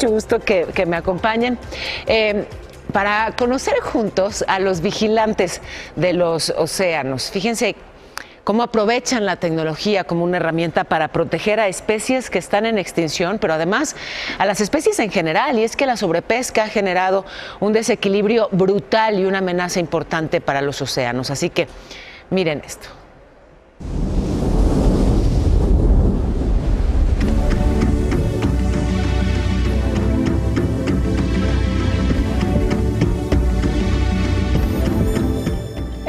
Mucho gusto que, me acompañen. Eh, para conocer juntos a los vigilantes de los océanos. Fíjense cómo aprovechan la tecnología como una herramienta para proteger a especies que están en extinción, pero además a las especies en general. Y es que la sobrepesca ha generado un desequilibrio brutal y una amenaza importante para los océanos. Así que miren esto.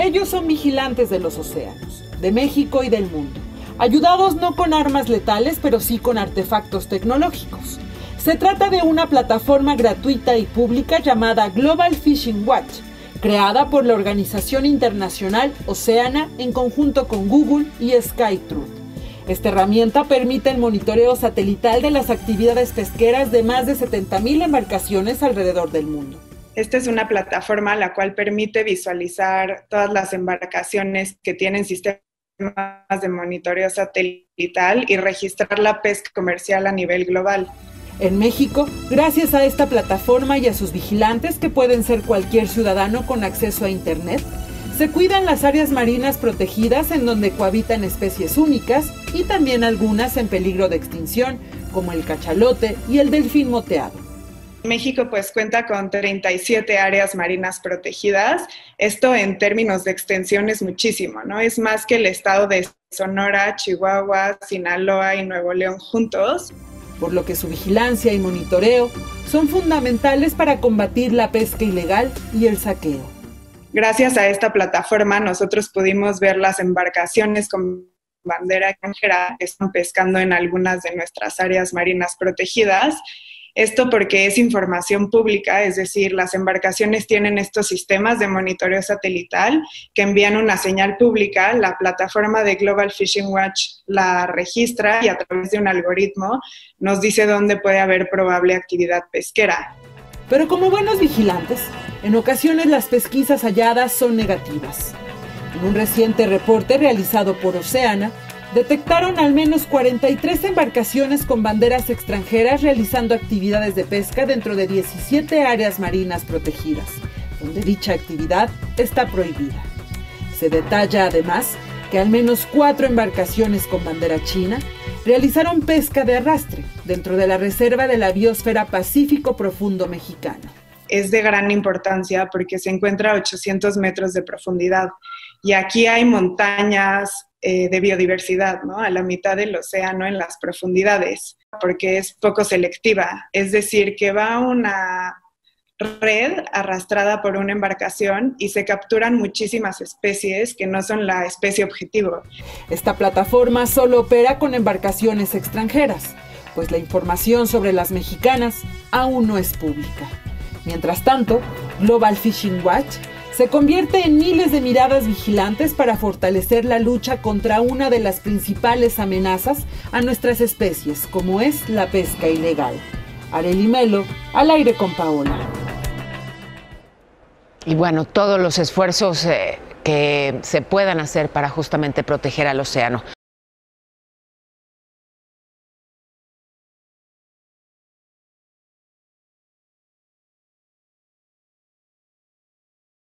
Ellos son vigilantes de los océanos, de México y del mundo, ayudados no con armas letales, pero sí con artefactos tecnológicos. Se trata de una plataforma gratuita y pública llamada Global Fishing Watch, creada por la organización internacional Oceana en conjunto con Google y SkyTruth. Esta herramienta permite el monitoreo satelital de las actividades pesqueras de más de 70.000 embarcaciones alrededor del mundo. Esta es una plataforma la cual permite visualizar todas las embarcaciones que tienen sistemas de monitoreo satelital y registrar la pesca comercial a nivel global. En México, gracias a esta plataforma y a sus vigilantes, que pueden ser cualquier ciudadano con acceso a Internet, se cuidan las áreas marinas protegidas en donde cohabitan especies únicas y también algunas en peligro de extinción, como el cachalote y el delfín moteado. México pues cuenta con 37 áreas marinas protegidas. Esto en términos de extensión es muchísimo, ¿no? Es más que el estado de Sonora, Chihuahua, Sinaloa y Nuevo León juntos. Por lo que su vigilancia y monitoreo son fundamentales para combatir la pesca ilegal y el saqueo. Gracias a esta plataforma nosotros pudimos ver las embarcaciones con bandera extranjera que están pescando en algunas de nuestras áreas marinas protegidas esto porque es información pública, es decir, las embarcaciones tienen estos sistemas de monitoreo satelital que envían una señal pública, la plataforma de Global Fishing Watch la registra y a través de un algoritmo nos dice dónde puede haber probable actividad pesquera. Pero como buenos vigilantes, en ocasiones las pesquisas halladas son negativas. En un reciente reporte realizado por Oceana, detectaron al menos 43 embarcaciones con banderas extranjeras realizando actividades de pesca dentro de 17 áreas marinas protegidas, donde dicha actividad está prohibida. Se detalla además que al menos cuatro embarcaciones con bandera china realizaron pesca de arrastre dentro de la reserva de la biosfera Pacífico Profundo mexicano. Es de gran importancia porque se encuentra a 800 metros de profundidad y aquí hay montañas, eh, de biodiversidad, ¿no? A la mitad del océano en las profundidades, porque es poco selectiva. Es decir, que va una red arrastrada por una embarcación y se capturan muchísimas especies que no son la especie objetivo. Esta plataforma solo opera con embarcaciones extranjeras, pues la información sobre las mexicanas aún no es pública. Mientras tanto, Global Fishing Watch se convierte en miles de miradas vigilantes para fortalecer la lucha contra una de las principales amenazas a nuestras especies, como es la pesca ilegal. Areli Melo, al aire con Paola. Y bueno, todos los esfuerzos eh, que se puedan hacer para justamente proteger al océano.